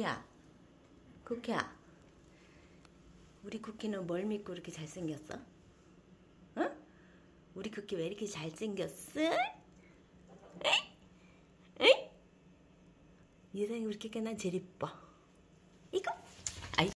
야, 쿠키야. 우리 쿠키는 뭘 믿고 이렇게 잘생겼어? 응? 우리 쿠키 왜 이렇게 잘생겼어? 에이? 예상이 그렇게 깨난 제일 이뻐.